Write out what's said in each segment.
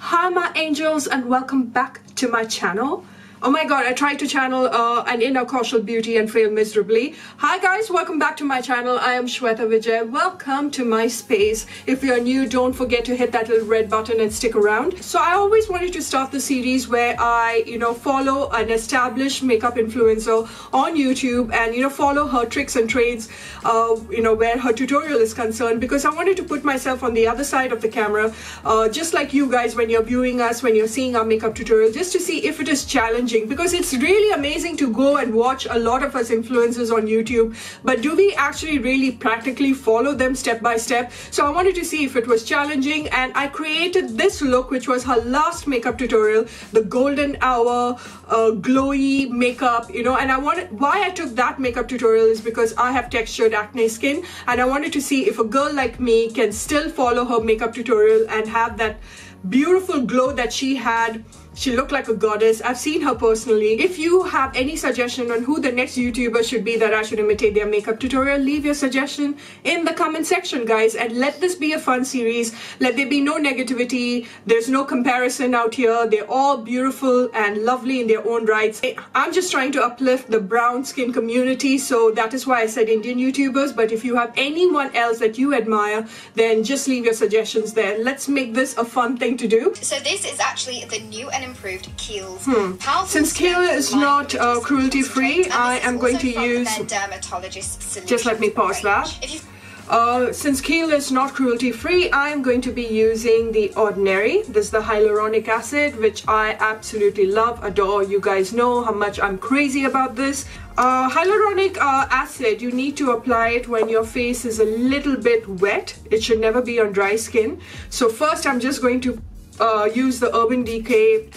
Hi my angels and welcome back to my channel. Oh my god, I tried to channel uh, an inner Kaushal beauty and failed miserably. Hi guys, welcome back to my channel. I am Shweta Vijay. Welcome to my space. If you're new, don't forget to hit that little red button and stick around. So I always wanted to start the series where I, you know, follow an established makeup influencer on YouTube and, you know, follow her tricks and trades, uh, you know, where her tutorial is concerned because I wanted to put myself on the other side of the camera, uh, just like you guys when you're viewing us, when you're seeing our makeup tutorial, just to see if it is challenging challenging because it's really amazing to go and watch a lot of us influencers on YouTube, but do we actually really practically follow them step by step? So I wanted to see if it was challenging and I created this look which was her last makeup tutorial, the golden hour uh, glowy makeup, you know, and I wanted, why I took that makeup tutorial is because I have textured acne skin and I wanted to see if a girl like me can still follow her makeup tutorial and have that beautiful glow that she had she looked like a goddess. I've seen her personally. If you have any suggestion on who the next YouTuber should be that I should imitate their makeup tutorial, leave your suggestion in the comment section, guys. And let this be a fun series. Let there be no negativity. There's no comparison out here. They're all beautiful and lovely in their own rights. I'm just trying to uplift the brown skin community. So that is why I said Indian YouTubers. But if you have anyone else that you admire, then just leave your suggestions there. Let's make this a fun thing to do. So this is actually the new and improved Kiehl's hmm. Since Kiehl is not uh, cruelty free, I am going to use. Just let me pause that. Uh, since Kiehl is not cruelty free, I am going to be using the Ordinary. This is the hyaluronic acid, which I absolutely love, adore. You guys know how much I'm crazy about this. Uh, hyaluronic uh, acid, you need to apply it when your face is a little bit wet. It should never be on dry skin. So first I'm just going to uh, use the Urban Decay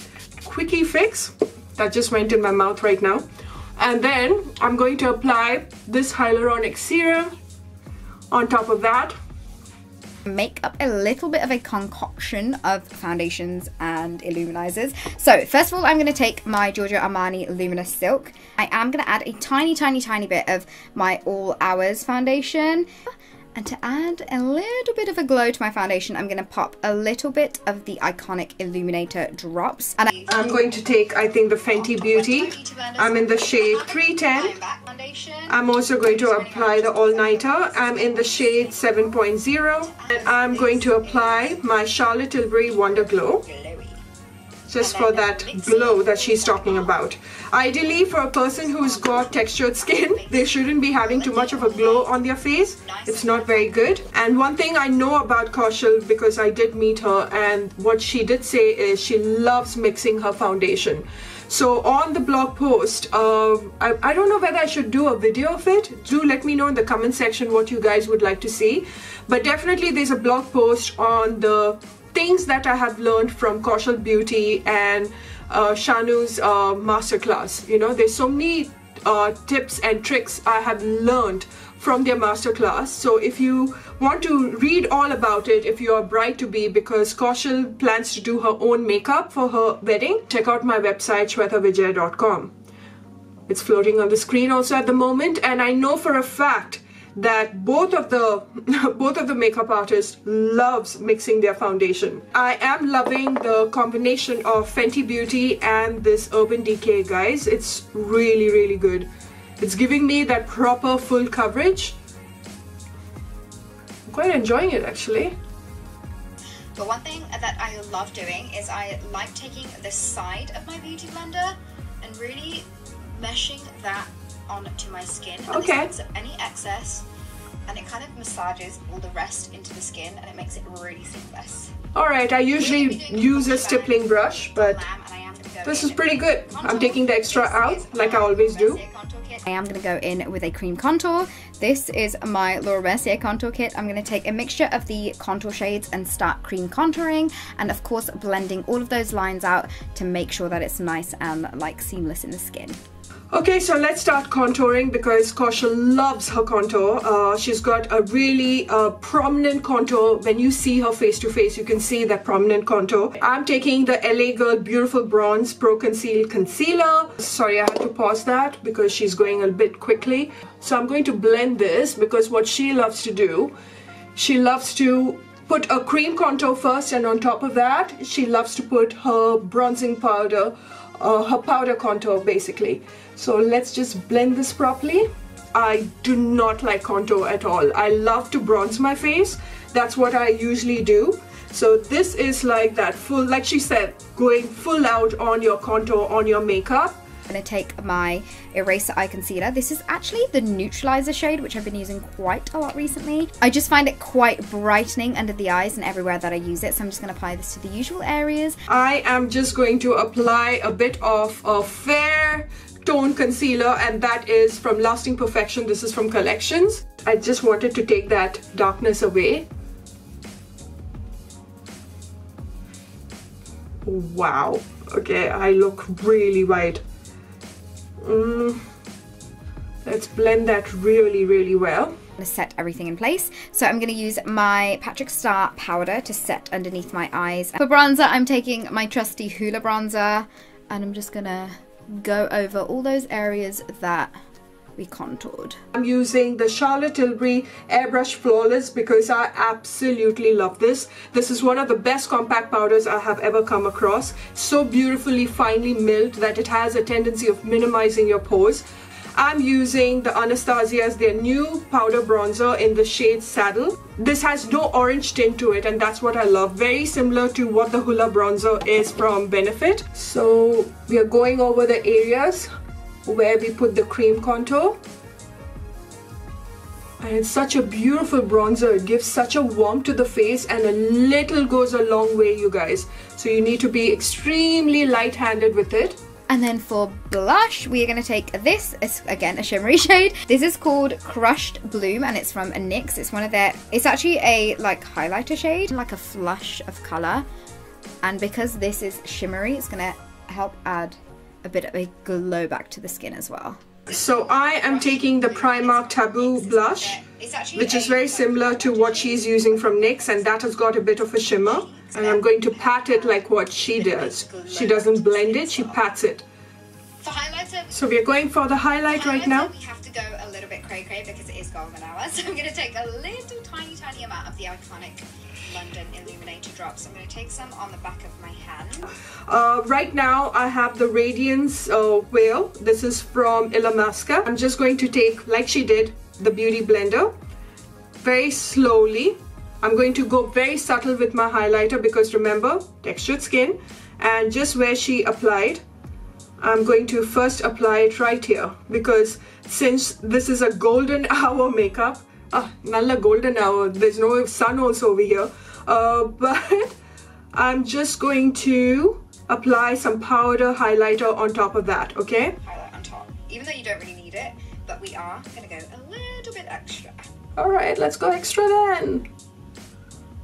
Quickie Fix. That just went in my mouth right now. And then I'm going to apply this hyaluronic serum on top of that make up a little bit of a concoction of foundations and illuminizers. So first of all, I'm going to take my Giorgio Armani Luminous Silk. I am going to add a tiny, tiny, tiny bit of my All Hours foundation. And to add a little bit of a glow to my foundation, I'm going to pop a little bit of the Iconic Illuminator Drops. And I am going to take, I think, the Fenty Beauty. I'm in the shade 310. I'm also going to apply the All Nighter. I'm in the shade 7.0. And I'm going to apply my Charlotte Tilbury Wonder Glow just for that glow that she's talking about. Ideally, for a person who's got textured skin, they shouldn't be having too much of a glow on their face. It's not very good. And one thing I know about Kaushal because I did meet her and what she did say is she loves mixing her foundation. So on the blog post, uh, I, I don't know whether I should do a video of it. Do let me know in the comment section what you guys would like to see. But definitely there's a blog post on the things that I have learned from Kaushal Beauty and uh, Shanu's uh, masterclass. You know, there's so many uh, tips and tricks I have learned from their masterclass. So if you want to read all about it, if you are bride to be, because Kaushal plans to do her own makeup for her wedding, check out my website, shwetavijay.com. It's floating on the screen also at the moment, and I know for a fact that both of the both of the makeup artists loves mixing their foundation. I am loving the combination of Fenty Beauty and this Urban Decay guys. It's really really good. It's giving me that proper full coverage. I'm quite enjoying it actually. But one thing that I love doing is I like taking the side of my beauty blender and really meshing that onto my skin. Okay. And any excess and it kind of massages all the rest into the skin and it makes it really seamless. Alright, I usually use a stippling brush, but this is pretty good. I'm taking the extra out, like I always do. I am going to go in with a cream contour. This is my Laura Mercier contour kit. I'm going to take a mixture of the contour shades and start cream contouring and of course blending all of those lines out to make sure that it's nice and like seamless in the skin. Okay, so let's start contouring because Kaushal loves her contour. Uh, she's got a really uh, prominent contour. When you see her face to face, you can see that prominent contour. I'm taking the LA Girl Beautiful Bronze Pro Conceal Concealer. Sorry, I had to pause that because she's going a bit quickly. So I'm going to blend this because what she loves to do, she loves to put a cream contour first and on top of that she loves to put her bronzing powder uh, her powder contour basically. So let's just blend this properly. I do not like contour at all. I love to bronze my face. That's what I usually do. So this is like that full like she said going full out on your contour on your makeup going to take my Eraser Eye Concealer. This is actually the Neutralizer shade, which I've been using quite a lot recently. I just find it quite brightening under the eyes and everywhere that I use it, so I'm just going to apply this to the usual areas. I am just going to apply a bit of a fair tone concealer and that is from Lasting Perfection. This is from Collections. I just wanted to take that darkness away. Wow. Okay, I look really white. Mm. Let's blend that really, really well. To set everything in place. So I'm going to use my Patrick Star powder to set underneath my eyes. For bronzer, I'm taking my trusty Hoola bronzer and I'm just going to go over all those areas that contoured. I'm using the Charlotte Tilbury Airbrush Flawless because I absolutely love this. This is one of the best compact powders I have ever come across. So beautifully finely milled that it has a tendency of minimizing your pores. I'm using the Anastasia's their new powder bronzer in the shade Saddle. This has no orange tint to it and that's what I love. Very similar to what the Hoola bronzer is from Benefit. So we are going over the areas where we put the cream contour and it's such a beautiful bronzer it gives such a warmth to the face and a little goes a long way you guys so you need to be extremely light-handed with it and then for blush, we are going to take this, it's again a shimmery shade. This is called Crushed Bloom and it's from NYX. It's one of their, it's actually a like highlighter shade, like a flush of colour. And because this is shimmery, it's going to help add a bit of a glow back to the skin as well. So I am taking the Primark Taboo blush, which is very similar to what she's using from NYX and that has got a bit of a shimmer. And I'm going to pat it like what she does. She doesn't blend it, she pats it. So we're going for the highlight right now. We have to go a little bit cray cray because it is golden hour. So I'm going to take a little tiny tiny amount of the iconic London Illuminator drops. I'm going to take some on the back of my hand. Uh, right now I have the Radiance uh, Veil. This is from Illamasqua. I'm just going to take, like she did, the Beauty Blender. Very slowly. I'm going to go very subtle with my highlighter because remember, textured skin. And just where she applied, I'm going to first apply it right here because since this is a golden hour makeup, nalla golden hour. There's no sun also over here. Uh, but I'm just going to apply some powder highlighter on top of that, okay? Highlight on top. Even though you don't really need it, but we are going to go a little bit extra. Alright, let's go extra then.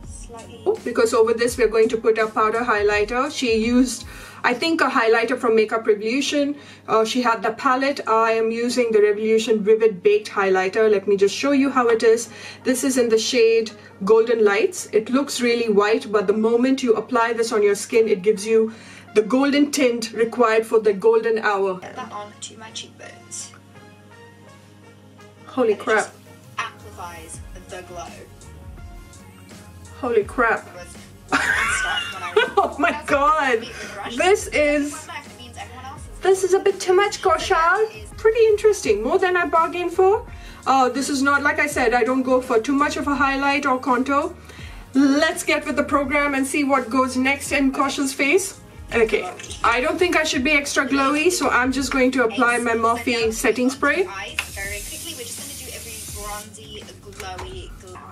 Slightly. Oh, because over this we're going to put a powder highlighter. She used I think a highlighter from Makeup Revolution. Uh, she had the palette. I am using the Revolution Vivid Baked Highlighter. Let me just show you how it is. This is in the shade Golden Lights. It looks really white, but the moment you apply this on your skin, it gives you the golden tint required for the golden hour. Get that on to my cheekbones. Holy And crap. amplifies the glow. Holy crap. Oh my god. This is This is a bit too much, Kaushal. Pretty interesting, more than I bargained for. Uh, this is not, like I said, I don't go for too much of a highlight or contour. Let's get with the program and see what goes next in Kaushal's face. Okay, I don't think I should be extra glowy, so I'm just going to apply my Morphe setting spray.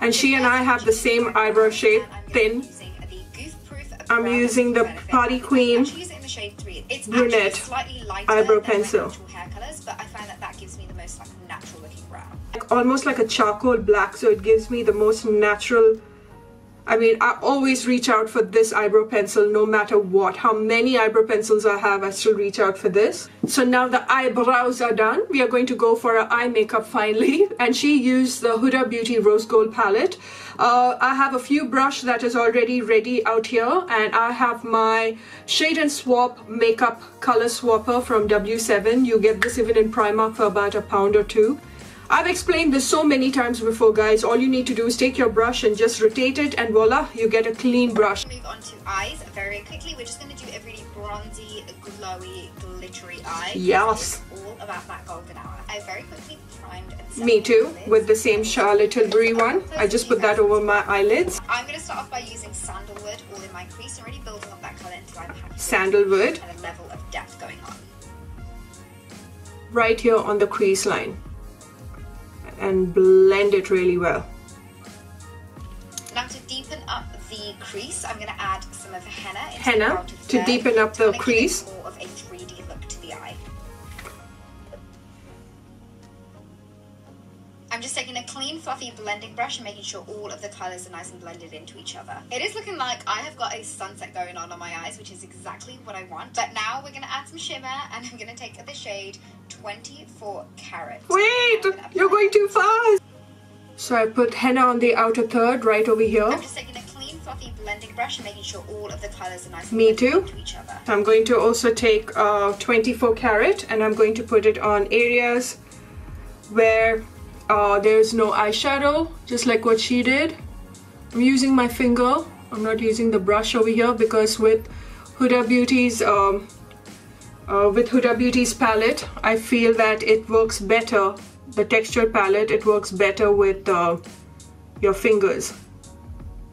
And she and I have the same eyebrow shape, thin. I'm using the. Party Queen I'm actually using the shade 3. It's Brunette actually slightly lighter eyebrow pencil. colours, but I find that that gives me the most like natural looking brow. almost like a charcoal black so it gives me the most natural I mean I always reach out for this eyebrow pencil no matter what. How many eyebrow pencils I have I still reach out for this. So now the eyebrows are done. We are going to go for our eye makeup finally. And she used the Huda Beauty Rose Gold palette. Uh, I have a few brush that is already ready out here. And I have my shade and swap makeup color swapper from W7 you get this even in Primark for about a pound or two I've explained this so many times before guys. All you need to do is take your brush and just rotate it and voila, you get a clean brush. Move on to eyes very quickly. We're just going to do a really bronzy, glowy, glittery eye. Yes. All about that golden hour. I very quickly primed and Me too, this. with the same Charlotte Tilbury one. I just put that over my eyelids. I'm going to start off by using sandalwood all in my crease and really building up that colour until I'm happy Sandalwood and a level of depth going on. right here on the crease line and blend it really well. Now to deepen up the crease, I'm going to add some of the henna. Henna to deepen up the crease. More of a 3D look to the eye. I'm just taking a clean, fluffy blending brush and making sure all of the colours are nice and blended into each other. It is looking like I have got a sunset going on on my eyes, which is exactly what I want. But now we're going to add some shimmer and I'm going to take the shade 24 Carat. Wait, you're going too fast. So I put henna on the outer third right over here. I'm just taking a clean, fluffy blending brush and making sure all of the colours are nice Me too. into each other. I'm going to also take uh, 24 carat and I'm going to put it on areas where uh, there's no eyeshadow, just like what she did. I'm using my finger. I'm not using the brush over here because with Huda Beauty's um, uh, with Huda Beauty's palette, I feel that it works better. The texture palette, it works better with uh, your fingers.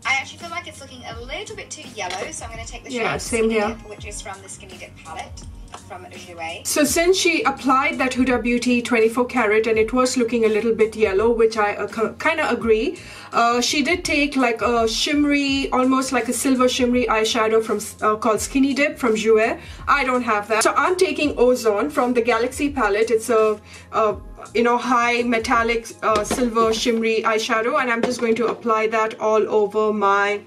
I actually feel like it's looking a little bit too yellow, so I'm going to take the shade same Skinny here. Dip, which is from the Skinny Dip palette from Jouer. So since she applied that Huda Beauty 24 karat and it was looking a little bit yellow, which I uh, kind of agree, uh, she did take like a shimmery, almost like a silver shimmery eyeshadow from uh, called Skinny Dip from Jouer. I don't have that. So I'm taking Ozone from the Galaxy palette. It's a, a you know high metallic uh, silver shimmery eyeshadow and I'm just going to apply that all over my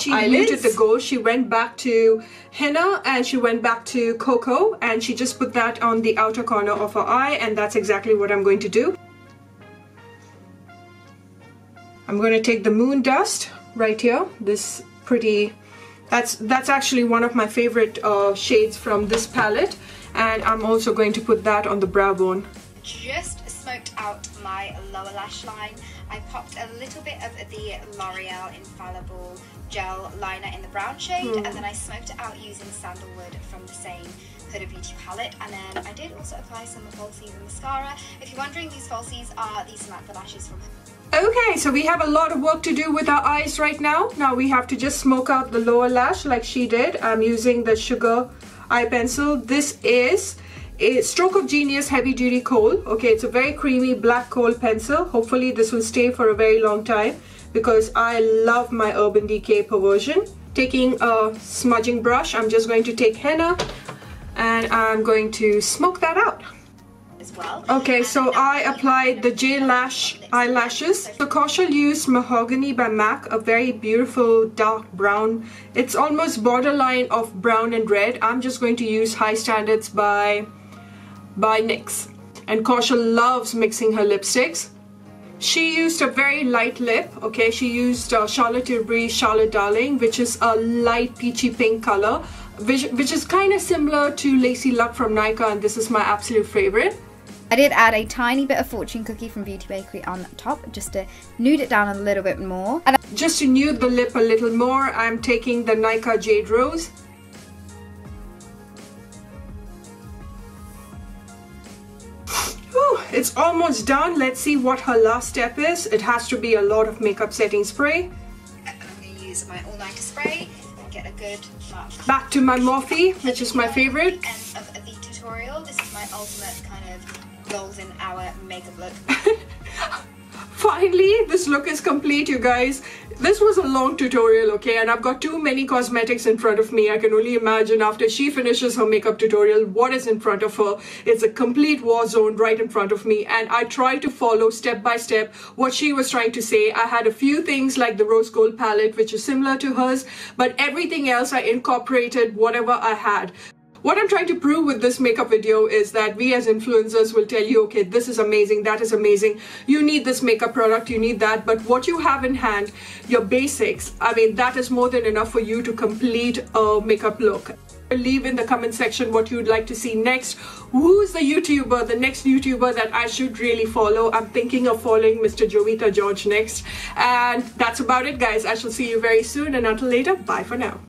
she muted the go. She went back to henna and she went back to cocoa and she just put that on the outer corner of her eye and that's exactly what I'm going to do. I'm going to take the moon dust right here. This pretty, that's that's actually one of my favorite uh, shades from this palette and I'm also going to put that on the brow bone. Just smoked out my lower lash line. I popped a little bit of the L'Oreal Infallible gel liner in the brown shade Hmm. and then I smoked it out using sandalwood from the same Huda Beauty palette and then I did also apply some falsies and mascara. If you're wondering, these falsies are the Samantha lashes from Okay, so we have a lot of work to do with our eyes right now. Now we have to just smoke out the lower lash like she did. I'm using the Sugar Eye Pencil. This is a Stroke of Genius Heavy Duty kohl Okay, it's a very creamy black kohl pencil. Hopefully this will stay for a very long time because I love my Urban Decay perversion. Taking a smudging brush, I'm just going to take henna and I'm going to smoke that out. as well. Okay, so I applied the J Lash eyelashes. The Kaushal used Mahogany by MAC, a very beautiful dark brown. It's almost borderline of brown and red. I'm just going to use High Standards by, by NYX. And Kaushal loves mixing her lipsticks. She used a very light lip, okay? She used uh, Charlotte Tilbury Charlotte Darling, which is a light peachy pink color, which, which is kind of similar to Lacy Luck from Nykaa, and this is my absolute favorite. I did add a tiny bit of fortune cookie from Beauty Bakery on top just to nude it down a little bit more. And Just to nude the lip a little more, I'm taking the Nykaa Jade Rose. Almost done. Let's see what her last step is. It has to be a lot of makeup setting spray. I'm going to use my all-nighter spray and get a good mark. Back to my Morphe, which is my favorite. End of the tutorial. This is my ultimate kind of golden hour makeup look. Finally, this look is complete, you guys. This was a long tutorial, okay? And I've got too many cosmetics in front of me. I can only imagine after she finishes her makeup tutorial, what is in front of her. It's a complete war zone right in front of me. And I tried to follow step by step what she was trying to say. I had a few things like the rose gold palette, which is similar to hers, but everything else I incorporated whatever I had. What I'm trying to prove with this makeup video is that we as influencers will tell you, okay, this is amazing, that is amazing. You need this makeup product, you need that. But what you have in hand, your basics, I mean, that is more than enough for you to complete a makeup look. Leave in the comment section what you'd like to see next. Who's the YouTuber, the next YouTuber that I should really follow? I'm thinking of following Mr. Jovita George next. And that's about it, guys. I shall see you very soon. And until later, bye for now.